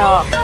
没有